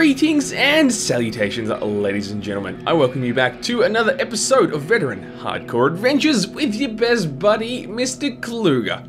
Greetings and salutations, ladies and gentlemen. I welcome you back to another episode of Veteran Hardcore Adventures with your best buddy, Mr. Kluga.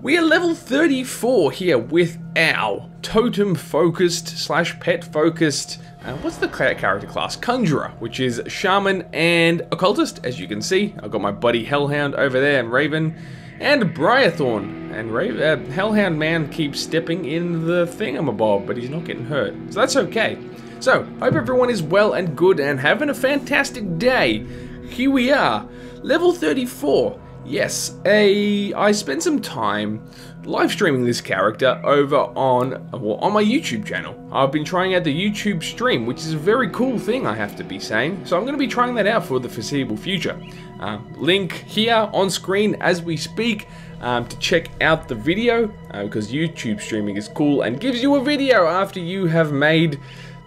We are level 34 here with our totem focused slash pet focused. Uh, what's the character class? Conjurer, which is shaman and occultist. As you can see, I've got my buddy Hellhound over there and Raven and Briarthorn. And uh, Hellhound man keeps stepping in the thingamabob, but he's not getting hurt. So that's okay. So, hope everyone is well and good and having a fantastic day. Here we are, level 34. Yes, a I spent some time live streaming this character over on well, on my YouTube channel. I've been trying out the YouTube stream, which is a very cool thing, I have to be saying. So I'm going to be trying that out for the foreseeable future. Uh, link here on screen as we speak um, to check out the video uh, because YouTube streaming is cool and gives you a video after you have made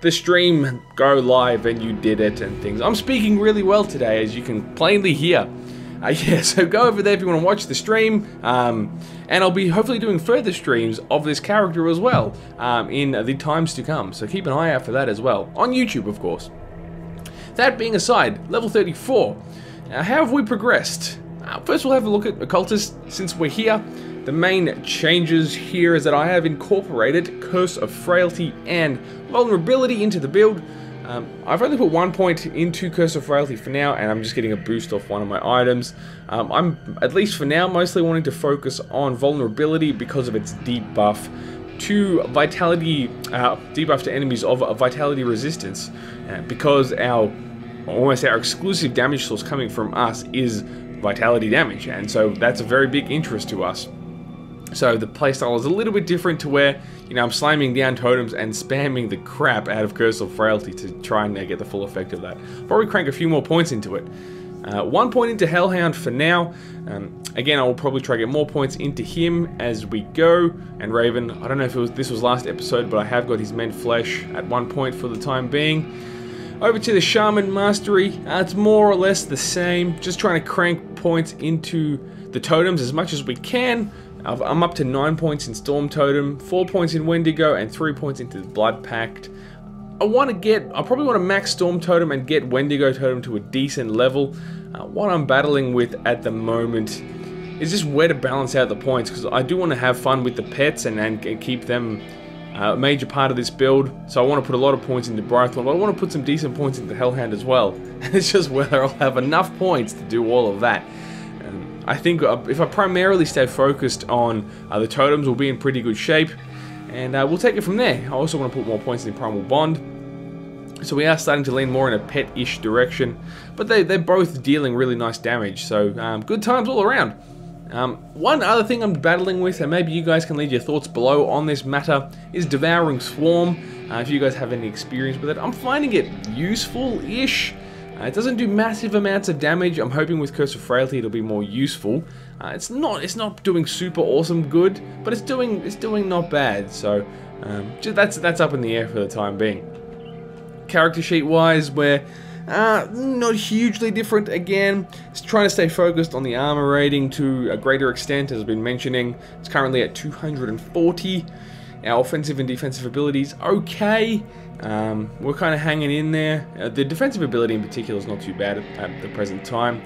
the stream go live and you did it and things. I'm speaking really well today, as you can plainly hear. Uh, yeah, so go over there if you want to watch the stream, um, and I'll be hopefully doing further streams of this character as well um, in the times to come, so keep an eye out for that as well, on YouTube of course. That being aside, level 34, Now, how have we progressed? Uh, first we'll have a look at Occultist, since we're here. The main changes here is that I have incorporated Curse of Frailty and Vulnerability into the build, um, I've only put one point into Curse of Frailty for now, and I'm just getting a boost off one of my items. Um, I'm, at least for now, mostly wanting to focus on Vulnerability because of its debuff to Vitality, uh, debuff to enemies of Vitality Resistance, uh, because our, almost our exclusive damage source coming from us is Vitality damage, and so that's a very big interest to us. So the playstyle is a little bit different to where, you know, I'm slamming down totems and spamming the crap out of Curse of Frailty to try and get the full effect of that. Probably crank a few more points into it. Uh, one point into Hellhound for now. Um, again, I will probably try to get more points into him as we go. And Raven, I don't know if was, this was last episode, but I have got his Mend Flesh at one point for the time being. Over to the Shaman Mastery, uh, it's more or less the same. Just trying to crank points into the totems as much as we can. I'm up to 9 points in Storm Totem, 4 points in Wendigo, and 3 points into the Blood Pact. I want to get, I probably want to max Storm Totem and get Wendigo Totem to a decent level. Uh, what I'm battling with at the moment is just where to balance out the points, because I do want to have fun with the pets and, and, and keep them uh, a major part of this build. So I want to put a lot of points into Briarthorn, but I want to put some decent points into Hellhound as well. it's just whether I'll have enough points to do all of that. I think uh, if I primarily stay focused on uh, the totems, we'll be in pretty good shape. And uh, we'll take it from there. I also want to put more points in Primal Bond. So we are starting to lean more in a pet-ish direction. But they, they're both dealing really nice damage. So um, good times all around. Um, one other thing I'm battling with, and maybe you guys can leave your thoughts below on this matter, is Devouring Swarm. Uh, if you guys have any experience with it, I'm finding it useful-ish. Uh, it doesn't do massive amounts of damage. I'm hoping with Curse of Frailty it'll be more useful. Uh, it's not it's not doing super awesome good, but it's doing it's doing not bad. So um, that's that's up in the air for the time being. Character sheet wise, we're uh, not hugely different again. It's trying to stay focused on the armor rating to a greater extent, as I've been mentioning. It's currently at 240. Our offensive and defensive abilities okay. Um, we're kind of hanging in there. Uh, the defensive ability in particular is not too bad at, at the present time.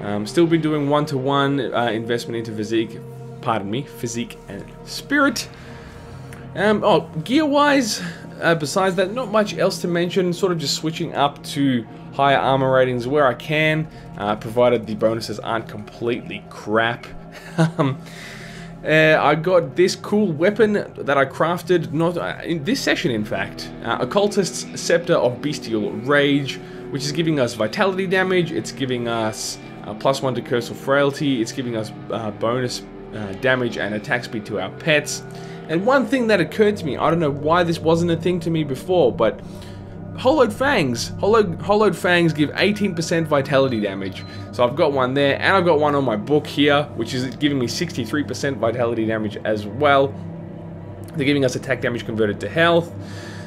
Um, still been doing one-to-one -one, uh, investment into physique, pardon me, physique and spirit. Um, oh, gear-wise, uh, besides that, not much else to mention. Sort of just switching up to higher armor ratings where I can, uh, provided the bonuses aren't completely crap. Uh, I got this cool weapon that I crafted not uh, in this session, in fact. Uh, Occultist's Scepter of Bestial Rage, which is giving us vitality damage. It's giving us uh, plus one to Curse of Frailty. It's giving us uh, bonus uh, damage and attack speed to our pets. And one thing that occurred to me, I don't know why this wasn't a thing to me before, but Hollowed Fangs. Hollowed, Hollowed Fangs give 18% vitality damage. So I've got one there, and I've got one on my book here, which is giving me 63% vitality damage as well. They're giving us attack damage converted to health.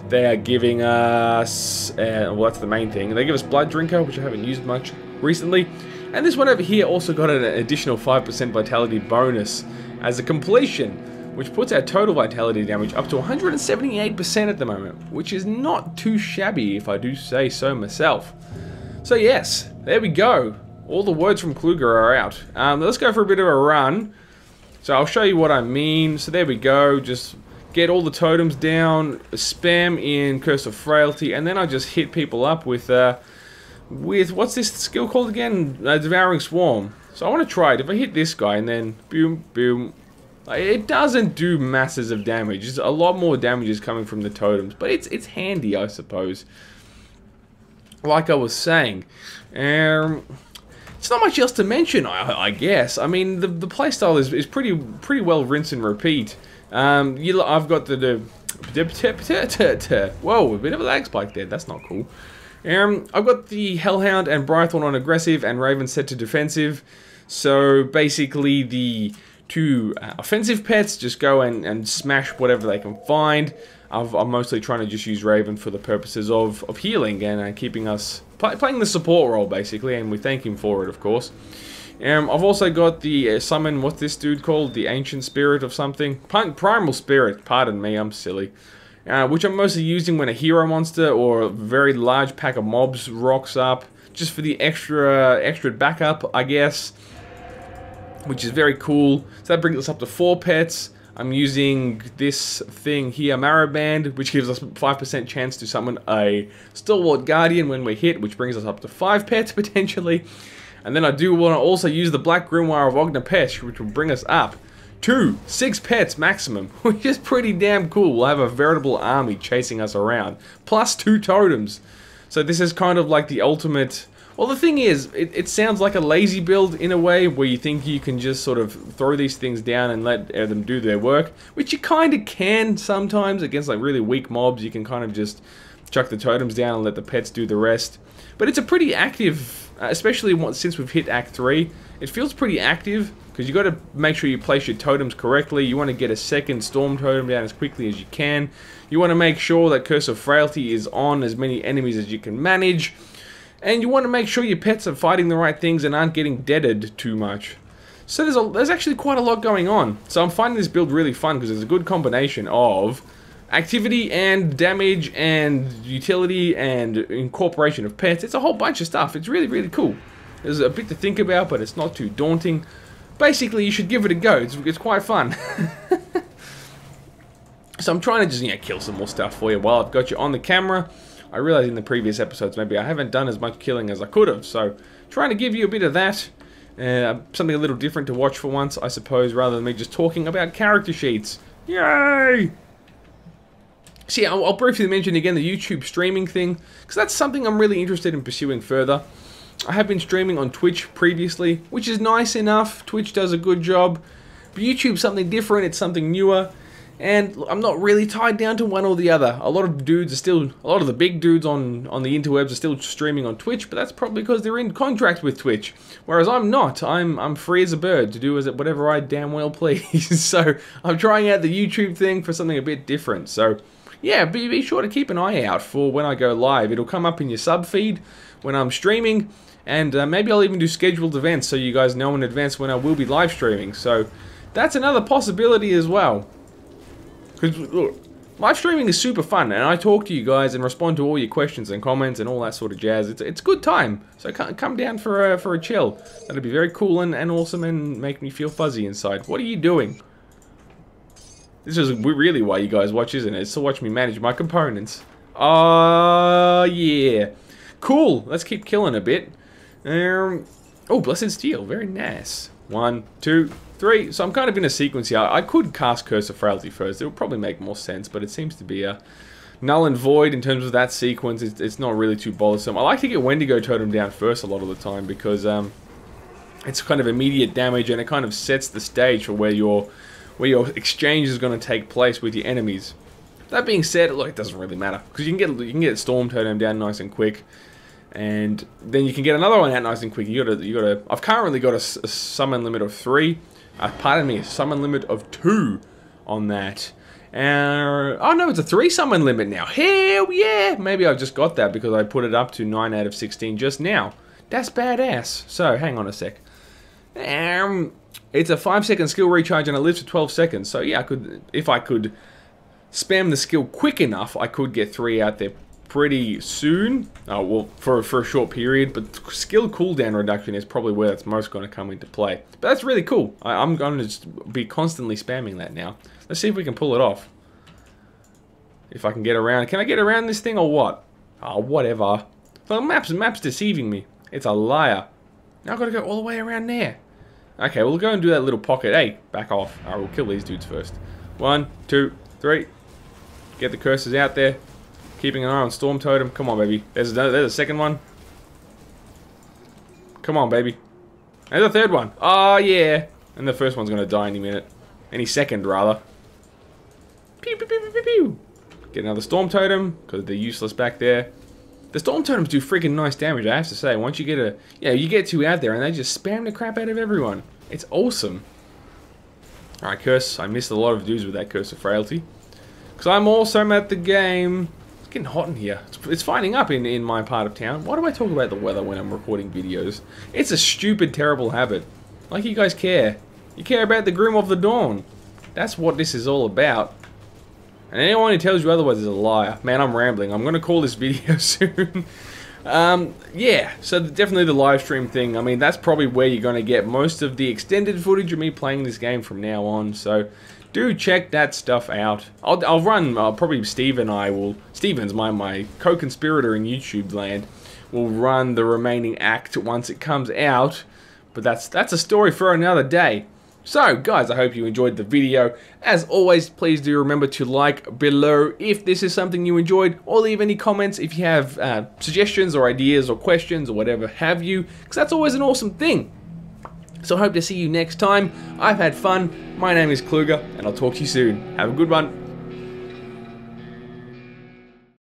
They are giving us, uh, well that's the main thing. They give us Blood Drinker, which I haven't used much recently. And this one over here also got an additional 5% vitality bonus as a completion which puts our total vitality damage up to 178% at the moment, which is not too shabby if I do say so myself. So yes, there we go. All the words from Kluga are out. Um, let's go for a bit of a run. So I'll show you what I mean. So there we go. Just get all the totems down, spam in Curse of Frailty, and then I just hit people up with, uh, with, what's this skill called again? Uh, Devouring Swarm. So I want to try it. If I hit this guy and then boom, boom, it doesn't do masses of damage. It's a lot more damage is coming from the totems, but it's it's handy, I suppose. Like I was saying, um, it's not much else to mention, I, I guess. I mean, the, the playstyle is, is pretty pretty well rinse and repeat. Um, you, I've got the, the whoa, a bit of a lag spike there. That's not cool. Um, I've got the Hellhound and Briarthorn on aggressive and Raven set to defensive. So basically, the two uh, offensive pets just go and, and smash whatever they can find. i am mostly trying to just use Raven for the purposes of, of healing and uh, keeping us play, playing the support role basically, and we thank him for it, of course. Um, I've also got the uh, summon, what's this dude called? The Ancient Spirit of something? Primal Spirit, pardon me, I'm silly. Uh, which I'm mostly using when a hero monster or a very large pack of mobs rocks up, just for the extra extra backup, I guess, which is very cool. So that brings us up to four pets. I'm using this thing here, Marrowband, which gives us 5% chance to summon a Stalwart Guardian when we're hit, which brings us up to 5 pets, potentially. And then I do want to also use the Black Grimoire of Og'Napesh, which will bring us up to 6 pets maximum, which is pretty damn cool. We'll have a veritable army chasing us around, plus 2 totems. So this is kind of like the ultimate well, the thing is, it, it, sounds like a lazy build in a way, where you think you can just sort of throw these things down and let them do their work, which you kind of can sometimes against like really weak mobs. You can kind of just chuck the totems down and let the pets do the rest. But it's a pretty active, uh, especially since we've hit Act 3, it feels pretty active, because you got to make sure you place your totems correctly. You want to get a second Storm Totem down as quickly as you can. You want to make sure that Curse of Frailty is on as many enemies as you can manage. And you want to make sure your pets are fighting the right things and aren't getting deaded too much. So there's, a, there's actually quite a lot going on. So I'm finding this build really fun because there's a good combination of activity and damage and utility and incorporation of pets. It's a whole bunch of stuff. It's really, really cool. There's a bit to think about, but it's not too daunting. Basically, you should give it a go. It's, it's quite fun. so I'm trying to just, you know, kill some more stuff for you while I've got you on the camera. I realized in the previous episodes maybe I haven't done as much killing as I could have, so trying to give you a bit of that. Uh, something a little different to watch for once, I suppose, rather than me just talking about character sheets. Yay! See, I'll, I'll briefly mention again the YouTube streaming thing, because that's something I'm really interested in pursuing further. I have been streaming on Twitch previously, which is nice enough. Twitch does a good job. But YouTube's something different, it's something newer and I'm not really tied down to one or the other. A lot of dudes are still, a lot of the big dudes on, on the interwebs are still streaming on Twitch, but that's probably because they're in contract with Twitch. Whereas I'm not. I'm I'm free as a bird to do as whatever I damn well please. so I'm trying out the YouTube thing for something a bit different. So yeah, be, be sure to keep an eye out for when I go live. It'll come up in your sub feed when I'm streaming, and uh, maybe I'll even do scheduled events so you guys know in advance when I will be live streaming. So that's another possibility as well. Because, look, live streaming is super fun, and I talk to you guys and respond to all your questions and comments and all that sort of jazz. It's, it's a good time, so come down for a, for a chill. That'd be very cool and, and awesome and make me feel fuzzy inside. What are you doing? This is really why you guys watch, isn't it? It's to watch me manage my components. Oh, uh, yeah. Cool. Let's keep killing a bit. Um, oh, Blessed Steel. Very nice. One, two, three. So I'm kind of in a sequence here. I could cast Curse of Frailty first. It would probably make more sense, but it seems to be a null and void in terms of that sequence. It's, it's not really too bothersome. I like to get Wendigo Totem down first a lot of the time because um, it's kind of immediate damage and it kind of sets the stage for where your where your exchange is going to take place with your enemies. That being said, look, it doesn't really matter because you can get you can get Storm Totem down nice and quick and then you can get another one out nice and quick. You gotta, you gotta. I've currently got a, a summon limit of three, uh, pardon me, a summon limit of two on that. Uh, oh no, it's a three summon limit now. Hell yeah! Maybe I've just got that because I put it up to 9 out of 16 just now. That's badass. So, hang on a sec. Um, it's a 5 second skill recharge and it lives for 12 seconds. So yeah, I could, if I could spam the skill quick enough, I could get 3 out there pretty soon. Uh, well, for, for a short period, but skill cooldown reduction is probably where it's most going to come into play. But that's really cool. I, I'm going to be constantly spamming that now. Let's see if we can pull it off. If I can get around. Can I get around this thing or what? Oh, whatever. The map's, map's deceiving me. It's a liar. Now I've got to go all the way around there. Okay, we'll go and do that little pocket. Hey, back off. Alright, we'll kill these dudes first. One, two, three. Get the curses out there. Keeping an eye on Storm Totem. Come on, baby. There's, a, there's a second one. Come on, baby. There's a third one. Oh, yeah. And the first one's going to die any minute. Any second, rather. Pew, pew, pew, pew, pew, pew. Get another Storm Totem, because they're useless back there. The Storm Totems do freaking nice damage, I have to say. Once you get a... Yeah, you get two out there, and they just spam the crap out of everyone. It's awesome. Alright, Curse. I missed a lot of dudes with that Curse of Frailty. Because I'm awesome at the game. Getting hot in here. It's, it's finding up in, in my part of town. Why do I talk about the weather when I'm recording videos? It's a stupid, terrible habit. Like you guys care. You care about the Groom of the Dawn. That's what this is all about. And anyone who tells you otherwise is a liar. Man, I'm rambling. I'm going to call this video soon. um, yeah, so definitely the live stream thing. I mean, that's probably where you're going to get most of the extended footage of me playing this game from now on. So do check that stuff out. I'll, I'll run, uh, probably Steve and I will, Steven's my, my co-conspirator in YouTube land, will run the remaining act once it comes out. But that's that's a story for another day. So, guys, I hope you enjoyed the video. As always, please do remember to like below if this is something you enjoyed, or leave any comments if you have uh, suggestions or ideas or questions or whatever have you, because that's always an awesome thing. So I hope to see you next time. I've had fun. My name is Kluga, and I'll talk to you soon. Have a good one.